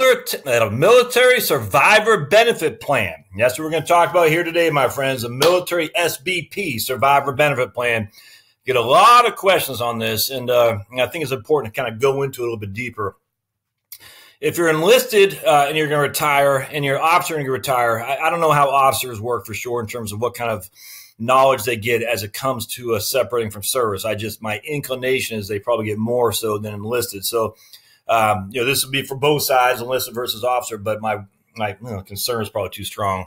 a military survivor benefit plan. That's what we're going to talk about here today, my friends. A military SBP survivor benefit plan. Get a lot of questions on this, and uh, I think it's important to kind of go into it a little bit deeper. If you're enlisted uh, and you're going to retire, and you're officer and you retire, I, I, don't know how officers work for sure in terms of what kind of knowledge they get as it comes to uh, separating from service. I just my inclination is they probably get more so than enlisted. So um, you know, this would be for both sides, enlisted versus officer, but my my you know, concern is probably too strong.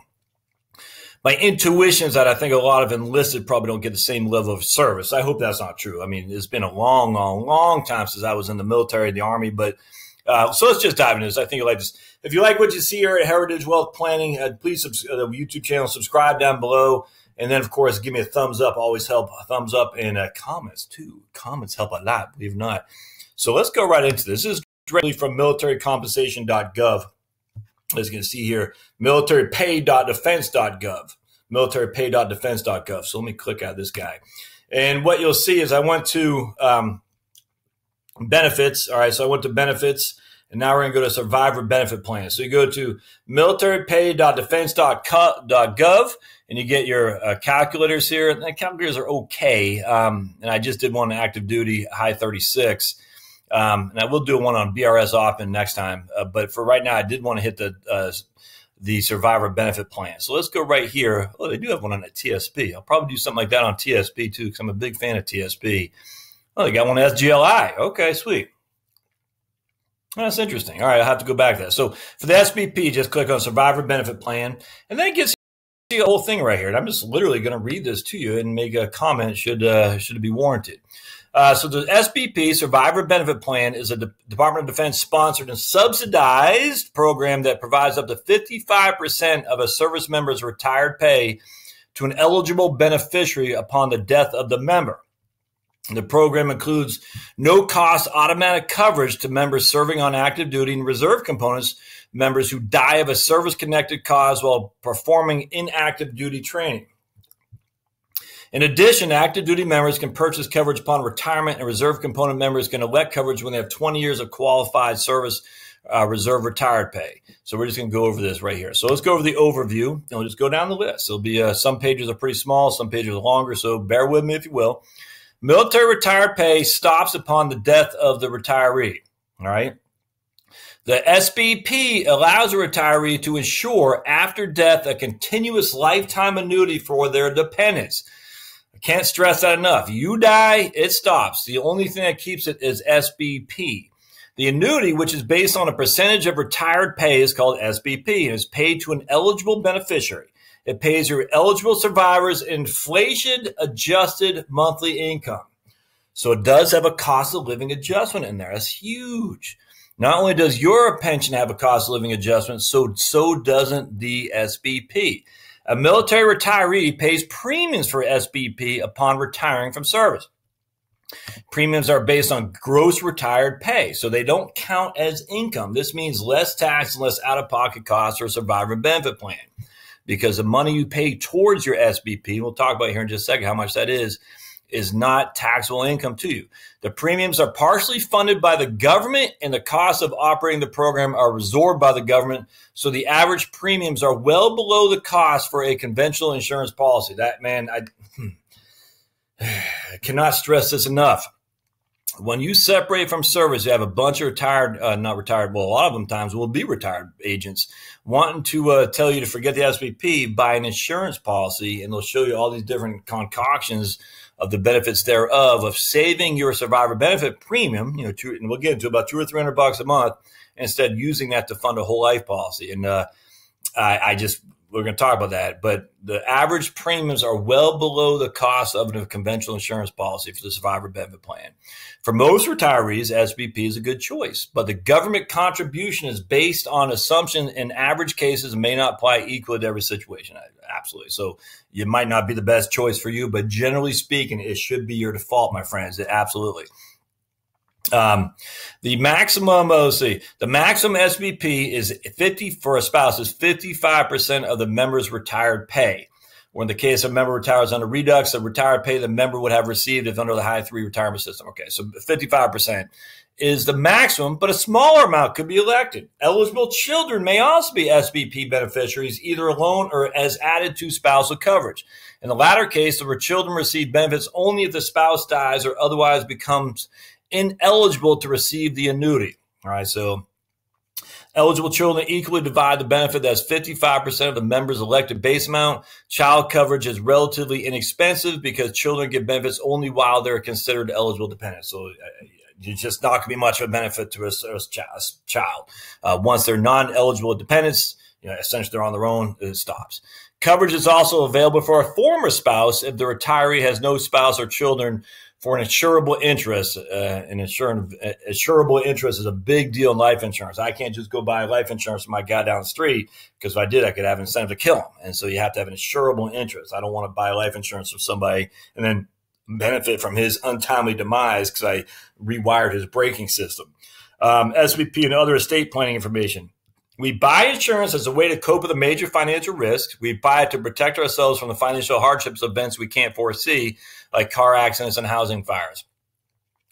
My intuition is that I think a lot of enlisted probably don't get the same level of service. I hope that's not true. I mean, it's been a long, long, long time since I was in the military, the army, but uh, so let's just dive into this. I think you like this. If you like what you see here at Heritage Wealth Planning, uh, please subscribe uh, the YouTube channel, subscribe down below. And then, of course, give me a thumbs up. Always help. Thumbs up and uh, comments, too. Comments help a lot, believe it or not. So let's go right into this. This is directly from militarycompensation.gov. As you can see here, militarypay.defense.gov, militarypay.defense.gov. So let me click out this guy. And what you'll see is I went to um, benefits. All right, so I went to benefits, and now we're going to go to survivor benefit plan. So you go to militarypay.defense.gov, and you get your uh, calculators here. And the calculators are okay, um, and I just did one active duty, high 36. Um, and I will do one on BRS often next time. Uh, but for right now, I did want to hit the uh, the survivor benefit plan. So let's go right here. Oh, they do have one on a TSP. I'll probably do something like that on TSP too, because I'm a big fan of TSP. Oh, they got one on SGLI. Okay, sweet. That's interesting. All right, I'll have to go back to that. So for the SBP, just click on Survivor Benefit Plan, and then it gets the whole thing right here. And I'm just literally going to read this to you and make a comment should uh, should it be warranted. Uh, so the SBP Survivor Benefit Plan is a De- Department of Defense sponsored and subsidized program that provides up to 55% of a service member's retired pay to an eligible beneficiary upon the death of the member. The program includes no cost automatic coverage to members serving on active duty and reserve components, members who die of a service connected cause while performing inactive duty training. In addition, active duty members can purchase coverage upon retirement, and reserve component members can elect coverage when they have 20 years of qualified service uh, reserve retired pay. So we're just going to go over this right here. So let's go over the overview, and we'll just go down the list. It'll be uh, some pages are pretty small, some pages are longer, so bear with me if you will. Military retired pay stops upon the death of the retiree. All right. The SBP allows a retiree to ensure after death a continuous lifetime annuity for their dependents. Can't stress that enough. You die, it stops. The only thing that keeps it is SBP. The annuity, which is based on a percentage of retired pay, is called SBP and is paid to an eligible beneficiary. It pays your eligible survivors inflation adjusted monthly income. So it does have a cost of living adjustment in there. That's huge. Not only does your pension have a cost of living adjustment, so so doesn't the SBP. A military retiree pays premiums for SBP upon retiring from service. Premiums are based on gross retired pay, so they don't count as income. This means less tax and less out of pocket costs for a survivor benefit plan because the money you pay towards your SBP, we'll talk about here in just a second how much that is, is not taxable income to you. The premiums are partially funded by the government and the costs of operating the program are absorbed by the government. So the average premiums are well below the cost for a conventional insurance policy. That man, I, I cannot stress this enough. When you separate from service, you have a bunch of retired, uh, not retired, well, a lot of them times will be retired agents wanting to uh, tell you to forget the SBP, buy an insurance policy, and they'll show you all these different concoctions of the benefits thereof of saving your survivor benefit premium, you know, and we'll get into about two or three hundred bucks a month, instead using that to fund a whole life policy. And uh, I, I just we're going to talk about that, but the average premiums are well below the cost of a conventional insurance policy for the survivor benefit plan. For most retirees, SBP is a good choice, but the government contribution is based on assumption in average cases may not apply equally to every situation. Absolutely. So it might not be the best choice for you, but generally speaking, it should be your default, my friends. Absolutely. Um, the maximum, let's the maximum SBP is 50 for a spouse is 55% of the member's retired pay. Or in the case of a member retires under redux, the retired pay the member would have received if under the high three retirement system. Okay, so 55% is the maximum, but a smaller amount could be elected. Eligible children may also be SBP beneficiaries, either alone or as added to spousal coverage. In the latter case, the children receive benefits only if the spouse dies or otherwise becomes ineligible to receive the annuity. All right, so Eligible children equally divide the benefit. That's 55% of the members' elected base amount. Child coverage is relatively inexpensive because children get benefits only while they're considered eligible dependents. So uh, it's just not going to be much of a benefit to a, a child. Uh, once they're non-eligible dependents, you know, essentially they're on their own, it stops. Coverage is also available for a former spouse if the retiree has no spouse or children for an insurable interest. Uh, an insurance, insurable interest is a big deal in life insurance. I can't just go buy life insurance for my guy down the street because if I did, I could have incentive to kill him. And so you have to have an insurable interest. I don't want to buy life insurance for somebody and then benefit from his untimely demise because I rewired his braking system. Um, SBP and other estate planning information. We buy insurance as a way to cope with a major financial risk. We buy it to protect ourselves from the financial hardships of events we can't foresee, like car accidents and housing fires.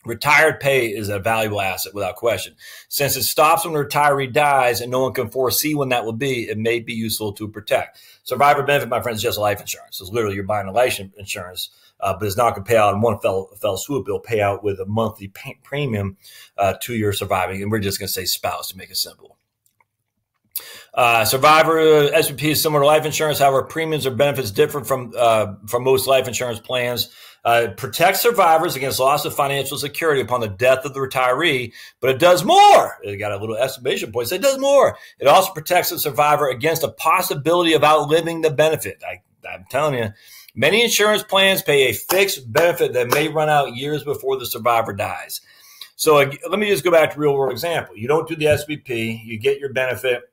Retired pay is a valuable asset without question. Since it stops when a retiree dies and no one can foresee when that will be, it may be useful to protect. Survivor benefit, my friends, is just life insurance. It's literally you're buying a life insurance, uh, but it's not going to pay out in one fell, fell swoop. It'll pay out with a monthly premium uh, to your surviving. And we're just going to say spouse to make it simple. Uh, survivor SBP is similar to life insurance. However, premiums or benefits differ from uh, from most life insurance plans. Uh, protects survivors against loss of financial security upon the death of the retiree, but it does more. It got a little exclamation point. So it does more. It also protects the survivor against the possibility of outliving the benefit. I, I'm telling you, many insurance plans pay a fixed benefit that may run out years before the survivor dies. So uh, let me just go back to real world example. You don't do the SBP, you get your benefit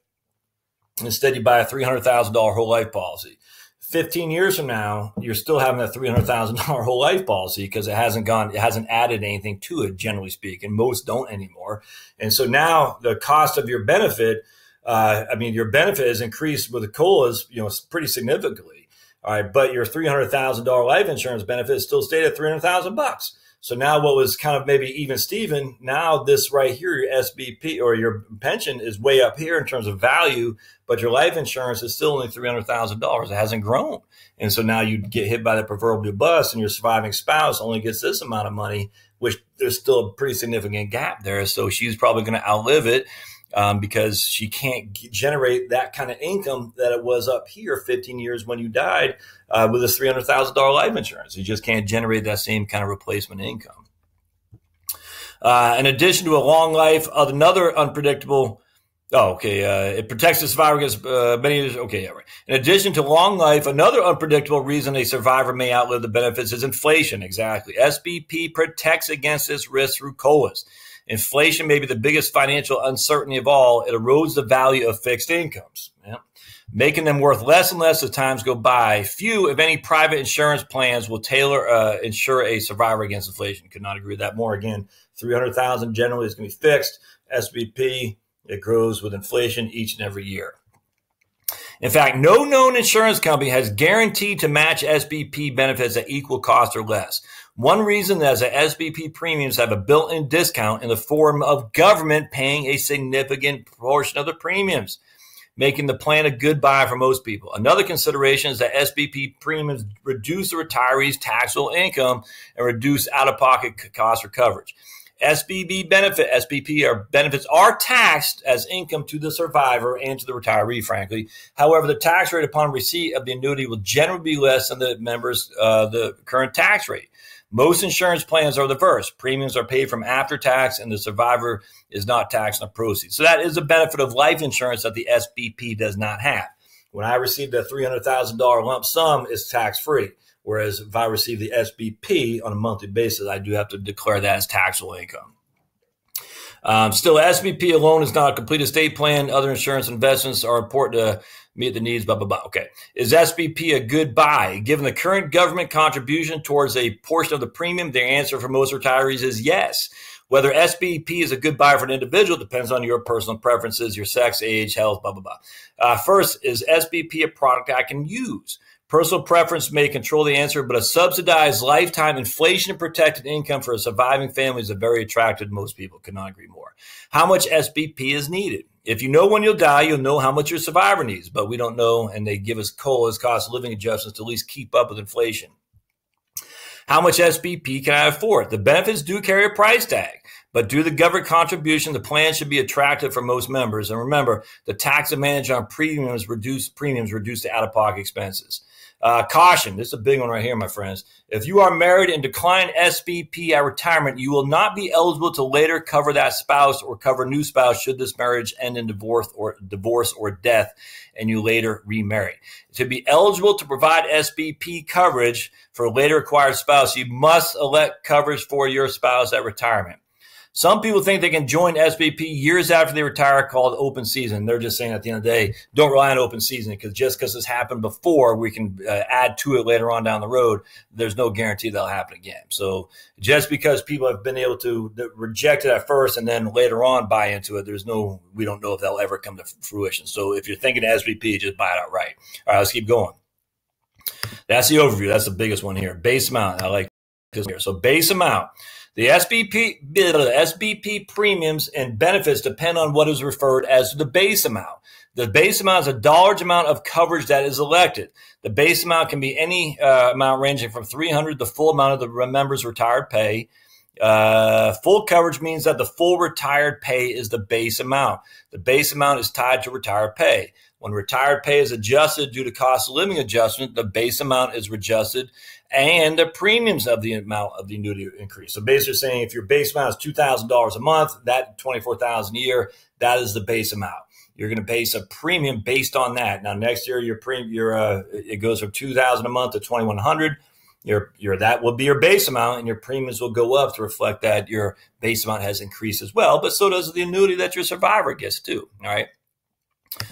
Instead, you buy a $300,000 whole life policy. 15 years from now, you're still having a $300,000 whole life policy because it hasn't gone, it hasn't added anything to it, generally speaking. Most don't anymore. And so now the cost of your benefit, uh, I mean, your benefit has increased with the COLAs, you know, pretty significantly. All right. But your $300,000 life insurance benefit still stayed at 300,000 bucks. So now what was kind of maybe even Steven, now this right here, your SBP or your pension is way up here in terms of value, but your life insurance is still only $300,000. It hasn't grown. And so now you get hit by the proverbial bus and your surviving spouse only gets this amount of money, which there's still a pretty significant gap there. So she's probably going to outlive it um, because she can't generate that kind of income that it was up here 15 years when you died uh, with this $300,000 life insurance. You just can't generate that same kind of replacement income. Uh, in addition to a long life, another unpredictable Oh, okay. Uh, it protects the survivor against uh, many. Okay, yeah, right. In addition to long life, another unpredictable reason a survivor may outlive the benefits is inflation. Exactly. SBP protects against this risk through COLAs. Inflation may be the biggest financial uncertainty of all. It erodes the value of fixed incomes, yeah. making them worth less and less as times go by. Few, if any, private insurance plans will tailor uh, insure a survivor against inflation. Could not agree with that more. Again, three hundred thousand generally is going to be fixed. SBP it grows with inflation each and every year. In fact, no known insurance company has guaranteed to match SBP benefits at equal cost or less. One reason is that SBP premiums have a built-in discount in the form of government paying a significant portion of the premiums, making the plan a good buy for most people. Another consideration is that SBP premiums reduce the retiree's taxable income and reduce out-of-pocket costs for coverage. SBB benefit, SBP are benefits are taxed as income to the survivor and to the retiree, frankly. However, the tax rate upon receipt of the annuity will generally be less than the member's uh, the current tax rate. Most insurance plans are the reverse. Premiums are paid from after tax, and the survivor is not taxed on the proceeds. So that is a benefit of life insurance that the SBP does not have. When I received a $300,000 lump sum, it's tax free. Whereas if I receive the SBP on a monthly basis, I do have to declare that as taxable income. Um, still, SBP alone is not a complete estate plan. Other insurance investments are important to meet the needs, blah, blah, blah. Okay. Is SBP a good buy? Given the current government contribution towards a portion of the premium, the answer for most retirees is yes. Whether SBP is a good buy for an individual depends on your personal preferences, your sex, age, health, blah, blah, blah. Uh, first, is SBP a product I can use? Personal preference may control the answer, but a subsidized lifetime inflation protected income for a surviving family is a very attractive. Most people could not agree more. How much SBP is needed? If you know when you'll die, you'll know how much your survivor needs, but we don't know, and they give us COLAs, cost of living adjustments, to at least keep up with inflation. How much SBP can I afford? The benefits do carry a price tag, but due to the government contribution, the plan should be attractive for most members. And remember, the tax advantage on premiums reduce premiums reduce the out-of-pocket expenses. Uh, caution, this is a big one right here, my friends. If you are married and decline SBP at retirement, you will not be eligible to later cover that spouse or cover new spouse should this marriage end in divorce or divorce or death and you later remarry. To be eligible to provide SBP coverage for a later acquired spouse, you must elect coverage for your spouse at retirement. Some people think they can join SBP years after they retire, called open season. They're just saying at the end of the day, don't rely on open season because just because this happened before, we can uh, add to it later on down the road. There's no guarantee that'll happen again. So just because people have been able to reject it at first and then later on buy into it, there's no, we don't know if that'll ever come to fruition. So if you're thinking SBP, just buy it outright. All right, let's keep going. That's the overview. That's the biggest one here. Base amount. I like this here. So base amount. The SBP, SBP premiums and benefits depend on what is referred as the base amount. The base amount is a dollar's amount of coverage that is elected. The base amount can be any uh, amount ranging from 300 the full amount of the member's retired pay. Uh, full coverage means that the full retired pay is the base amount. The base amount is tied to retired pay. When retired pay is adjusted due to cost of living adjustment, the base amount is adjusted and the premiums of the amount of the annuity increase. So basically saying if your base amount is $2,000 a month, that 24,000 a year, that is the base amount. You're going to base a premium based on that. Now next year your premium your uh, it goes from 2000 a month to 2100. Your your that will be your base amount and your premiums will go up to reflect that your base amount has increased as well, but so does the annuity that your survivor gets too, all right?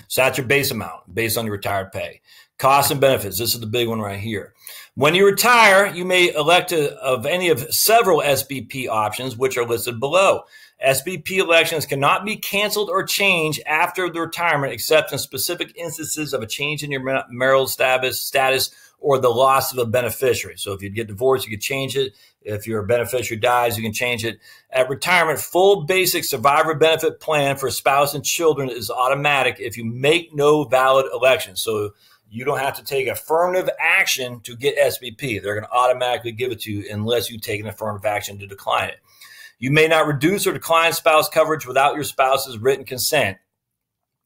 So that's your base amount based on your retired pay. Costs and benefits. This is the big one right here. When you retire, you may elect a, of any of several SBP options, which are listed below. SBP elections cannot be canceled or changed after the retirement, except in specific instances of a change in your marital status, status or the loss of a beneficiary. So if you get divorced, you can change it. If your beneficiary dies, you can change it. At retirement, full basic survivor benefit plan for spouse and children is automatic if you make no valid election. So you don't have to take affirmative action to get SBP. They're going to automatically give it to you unless you take an affirmative action to decline it. You may not reduce or decline spouse coverage without your spouse's written consent.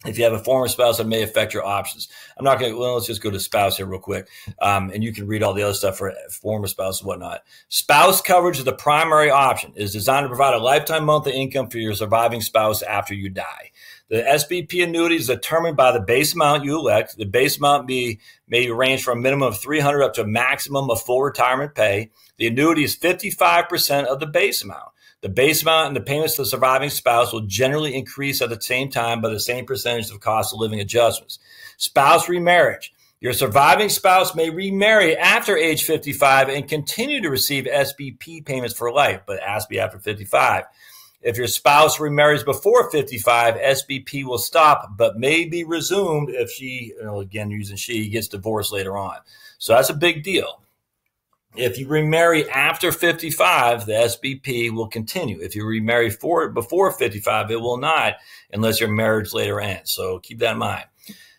If you have a former spouse, that may affect your options. I'm not going to, well, let's just go to spouse here real quick. Um, and you can read all the other stuff for former spouse and whatnot. Spouse coverage is the primary option. It is designed to provide a lifetime monthly income for your surviving spouse after you die. The SBP annuity is determined by the base amount you elect. The base amount be, may range from a minimum of 300 up to a maximum of full retirement pay. The annuity is 55% of the base amount. The base amount and the payments to the surviving spouse will generally increase at the same time by the same percentage of cost of living adjustments. Spouse remarriage. Your surviving spouse may remarry after age 55 and continue to receive SBP payments for life, but be after 55. If your spouse remarries before 55, SBP will stop, but may be resumed if she, you know, again, using she, gets divorced later on. So that's a big deal. If you remarry after 55, the SBP will continue. If you remarry for, before 55, it will not unless your marriage later ends. So keep that in mind.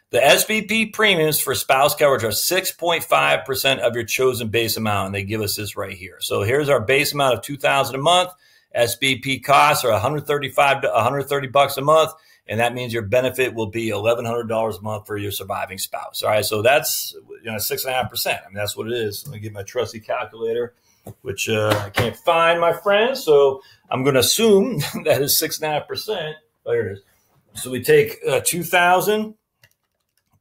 The SBP premiums for spouse coverage are 6.5% of your chosen base amount, and they give us this right here. So here's our base amount of 2000 a month. SBP costs are 135 to 130 bucks a month, and that means your benefit will be $1,100 a month for your surviving spouse. All right, so that's you know six and a half percent. I mean that's what it is. Let me get my trusty calculator, which uh, I can't find, my friend. So I'm going to assume that is six and a half percent. Oh, here it is. So we take uh, 2,000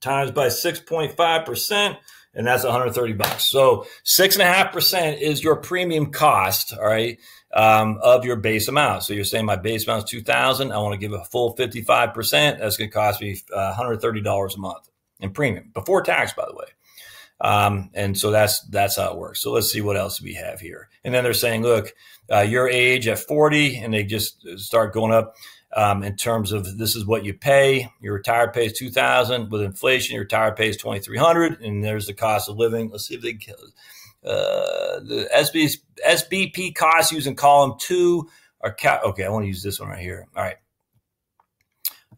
times by 6.5 percent and that's 130 bucks. So six and a half percent is your premium cost. All right um, of your base amount. So you're saying my base amount is 2000 I want to give a full 55%. That's going to cost me uh, $130 a month in premium before tax, by the way. Um, and so that's that's how it works. So let's see what else we have here. And then they're saying, look, uh, your age at 40, and they just start going up. um, in terms of this is what you pay. Your retired pay is two thousand. With inflation, your retired pay is twenty three hundred, and there's the cost of living. Let's see if they uh, the SB, SBP costs using column two are ca- okay. I want to use this one right here. All right.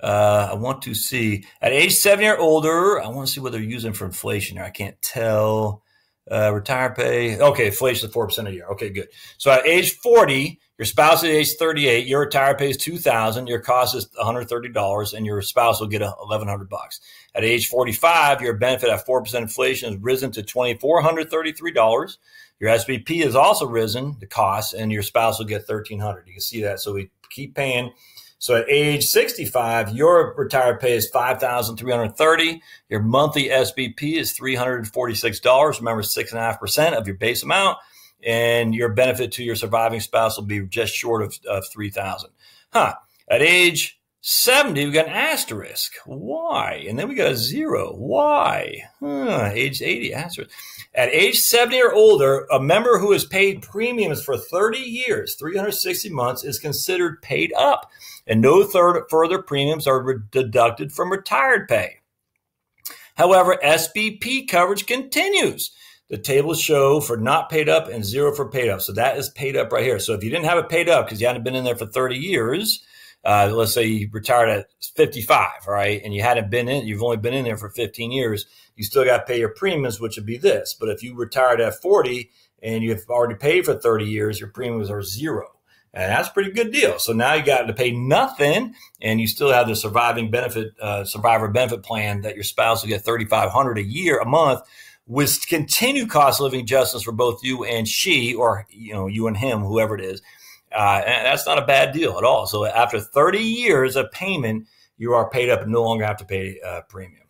Uh, I want to see at age seven or older. I want to see what they're using for inflation. I can't tell. Uh, retire pay. Okay, inflation four percent a year. Okay, good. So at age 40, your spouse at age 38, your retire pay is 2000 Your cost is $130, and your spouse will get 1100 bucks. At age 45, your benefit at 4% inflation has risen to $2,433. Your SBP has also risen, the cost, and your spouse will get 1300 You can see that. So we keep paying. So at age 65, your retired pay is 5330 Your monthly SBP is $346. Remember, 6.5% of your base amount and your benefit to your surviving spouse will be just short of, of 3000 Huh. At age 70, we got an asterisk. Why? And then we got a zero. Why? Huh. Age 80, asterisk. At age 70 or older, a member who has paid premiums for 30 years, 360 months, is considered paid up, and no third, further premiums are deducted from retired pay. However, SBP coverage continues. The tables show for not paid up and zero for paid up. So that is paid up right here. So if you didn't have it paid up because you hadn't been in there for 30 years, uh, let's say you retired at 55, right? And you hadn't been in, you've only been in there for 15 years, you still got to pay your premiums, which would be this. But if you retired at 40 and you've already paid for 30 years, your premiums are zero. And that's a pretty good deal. So now you got to pay nothing, and you still have the surviving benefit, uh, survivor benefit plan that your spouse will get 3,500 a year, a month, with continued cost living adjustments for both you and she, or you know you and him, whoever it is. Uh, and that's not a bad deal at all. So after 30 years of payment, you are paid up and no longer have to pay uh, premium.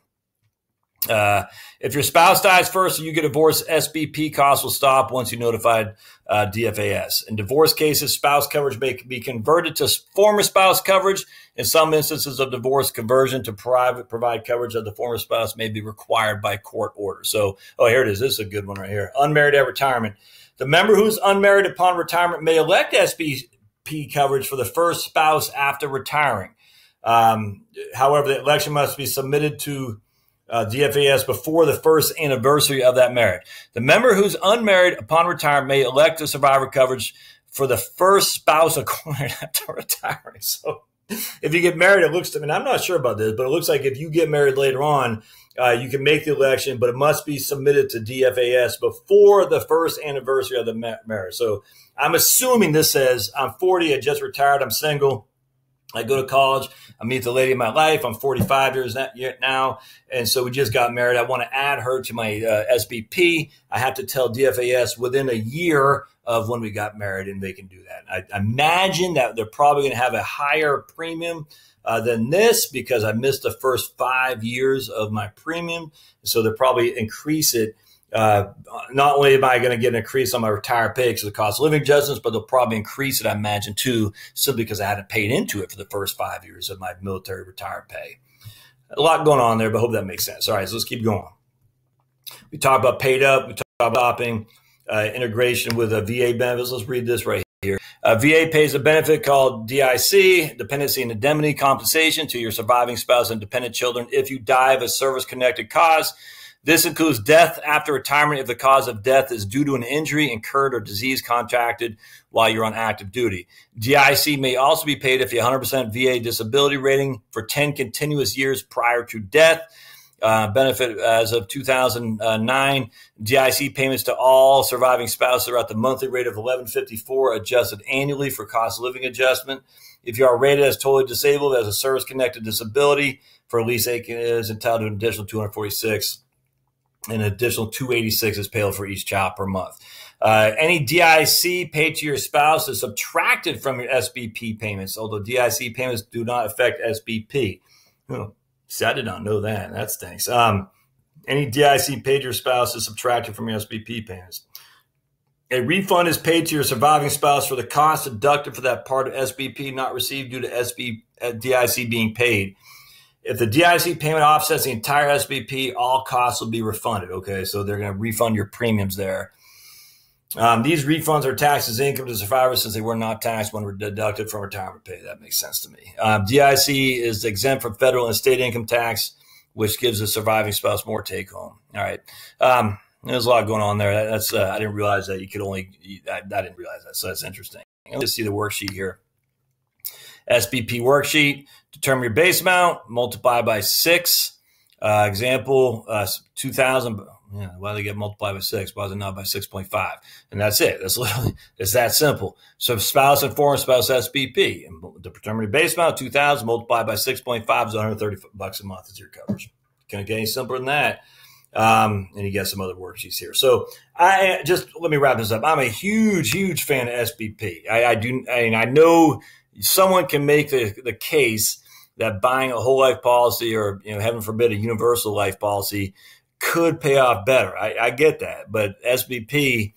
Uh, if your spouse dies first and you get divorced, SBP costs will stop once you notified uh, DFAS. In divorce cases, spouse coverage may be converted to former spouse coverage. In some instances of divorce, conversion to private provide coverage of the former spouse may be required by court order. So, oh, here it is. This is a good one right here. Unmarried at retirement. The member who is unmarried upon retirement may elect SBP coverage for the first spouse after retiring. Um, however, the election must be submitted to uh, DFAS before the first anniversary of that marriage. The member who's unmarried upon retirement may elect a survivor coverage for the first spouse acquired after retiring. So if you get married, it looks to me, I'm not sure about this, but it looks like if you get married later on, uh, you can make the election, but it must be submitted to DFAS before the first anniversary of the marriage. So I'm assuming this says I'm 40, I just retired, I'm single. I go to college. I meet the lady of my life. I'm 45 years now. And so we just got married. I want to add her to my uh, SBP. I have to tell DFAS within a year of when we got married, and they can do that. I imagine that they're probably going to have a higher premium uh, than this because I missed the first five years of my premium. So they'll probably increase it uh, not only am I going to get an increase on my retired pay because of the cost of living adjustments, but they'll probably increase it, I imagine, too, simply because I hadn't paid into it for the first five years of my military retired pay. A lot going on there, but I hope that makes sense. All right, so let's keep going. We talked about paid up, we talked about shopping, uh, integration with a VA benefits. Let's read this right here. Uh, VA pays a benefit called DIC, dependency and indemnity compensation to your surviving spouse and dependent children if you die of a service connected cause this includes death after retirement if the cause of death is due to an injury incurred or disease contracted while you're on active duty. DIC may also be paid if you 100% VA disability rating for 10 continuous years prior to death. Uh, benefit as of 2009. DIC payments to all surviving spouses are at the monthly rate of 1154 adjusted annually for cost of living adjustment. If you are rated as totally disabled as a service connected disability for at least eight is entitled to an additional 246 an additional 286 is paid for each child per month. Uh, any DIC paid to your spouse is subtracted from your SBP payments, although DIC payments do not affect SBP. Oh, see, I did not know that. That stinks. Um, any DIC paid your spouse is subtracted from your SBP payments. A refund is paid to your surviving spouse for the cost deducted for that part of SBP not received due to SB, uh, DIC being paid. If the DIC payment offsets the entire SBP, all costs will be refunded. Okay, so they're going to refund your premiums there. Um, these refunds are taxed as income to survivors since they were not taxed when were deducted from retirement pay. That makes sense to me. Um, DIC is exempt from federal and state income tax, which gives the surviving spouse more take home. All right. Um, there's a lot going on there. That's uh, I didn't realize that you could only. I, I didn't realize that, so that's interesting. Let's see the worksheet here. SBP worksheet. Determine your base amount. Multiply by six. Uh, example: uh, two thousand yeah, why they get multiplied by six? Why is it not by 6.5? And that's it. That's literally, it's that simple. So spouse and foreign spouse SBP, and the determined base amount, 2000 multiplied by 6.5 is 130 bucks a month is your coverage. Can't get any simpler than that. Um, and you get some other worksheets here. So I just let me wrap this up. I'm a huge, huge fan of SBP. I, I do. I mean, I know someone can make the, the case that buying a whole life policy or, you know, heaven forbid, a universal life policy could pay off better. I, I get that, but SBP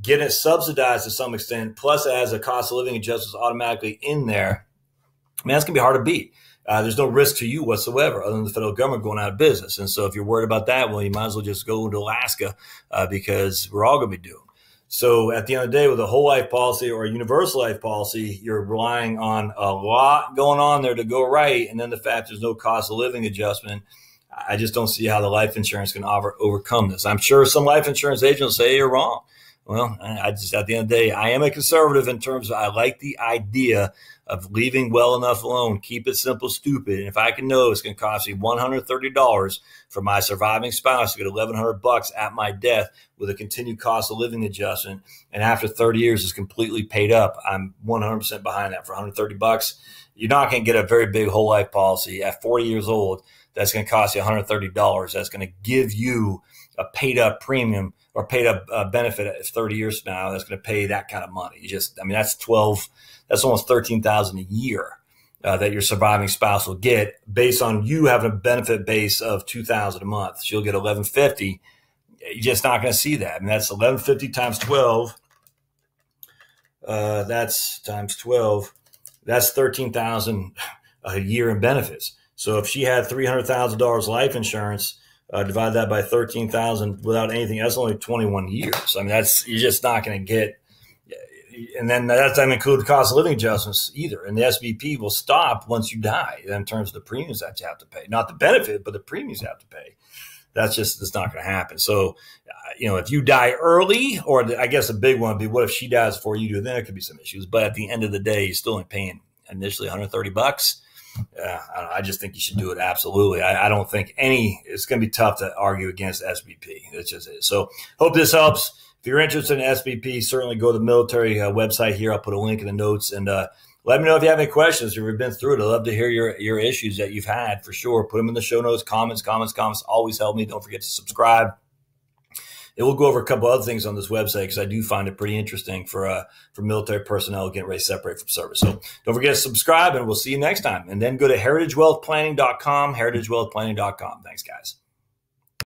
getting subsidized to some extent, plus as a cost of living adjustment automatically in there, man, that's gonna be hard to beat. Uh, there's no risk to you whatsoever other than the federal government going out of business. And so if you're worried about that, well, you might as well just go to Alaska uh, because we're all going to be doomed. So at the end of the day, with a whole life policy or a universal life policy, you're relying on a lot going on there to go right. And then the fact there's no cost of living adjustment I just don't see how the life insurance can over, overcome this. I'm sure some life insurance agents say you're wrong. Well, I just at the end of the day, I am a conservative in terms of I like the idea of leaving well enough alone. Keep it simple, stupid. And if I can know it's going to cost me $130 for my surviving spouse to get 1100 bucks at my death with a continued cost of living adjustment, and after 30 years is completely paid up, I'm 100% behind that for 130 bucks. You're not going to get a very big whole life policy at 40 years old that's going to cost you $130. That's going to give you a paid up premium or paid up uh, benefit 30 years from now. That's going to pay that kind of money. You just, I mean, that's 12, that's almost 13,000 a year. Uh, that your surviving spouse will get based on you having a benefit base of 2000 a month. She'll get 1150. You're just not going to see that. I mean, that's 1150 times 12. Uh, that's times 12. That's 13,000 a year in benefits. So if she had three hundred thousand dollars life insurance, uh, divide that by thirteen thousand without anything, that's only twenty one years. I mean, that's you're just not going to get. And then that doesn't include cost of living adjustments either. And the SBP will stop once you die in terms of the premiums that you have to pay, not the benefit, but the premiums you have to pay. That's just that's not going to happen. So, uh, you know, if you die early, or the, I guess a big one would be what if she dies before you do? Then it could be some issues. But at the end of the day, you're still only paying initially 130 bucks yeah, I, I, just think you should do it. Absolutely. I, I don't think any, it's going to be tough to argue against SBP. It just it. So hope this helps. If you're interested in SBP, certainly go to the military uh, website here. I'll put a link in the notes and, uh, let me know if you have any questions. If you've been through it, I'd love to hear your, your issues that you've had for sure. Put them in the show notes, comments, comments, comments. Always help me. Don't forget to subscribe it will go over a couple other things on this website because I do find it pretty interesting for uh, for military personnel getting ready to separate from service. So don't forget to subscribe, and we'll see you next time. And then go to heritagewealthplanning.com, heritagewealthplanning.com. Thanks, guys.